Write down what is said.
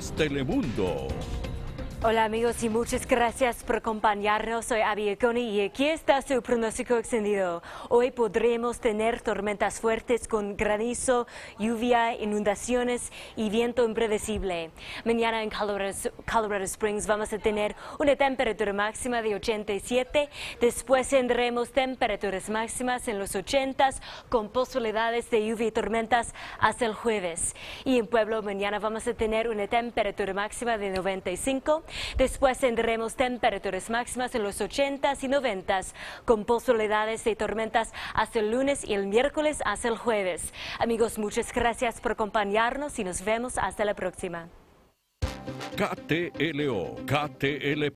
Telemundo. Hola amigos y muchas gracias por acompañarnos. Soy Abby Econi y aquí está su pronóstico extendido. Hoy podremos tener tormentas fuertes con granizo, lluvia, inundaciones y viento impredecible. Mañana en Colorado, Springs vamos a tener una temperatura máxima de 87. Después tendremos temperaturas máximas en los 80 con posibilidades de lluvia y tormentas hasta el jueves. Y en Pueblo mañana vamos a tener una temperatura máxima de 95 Después tendremos temperaturas máximas en los 80s y 90s con posibilidades de tormentas hasta el lunes y el miércoles hasta el jueves. Amigos, muchas gracias por acompañarnos y nos vemos hasta la próxima. KTLO, KTL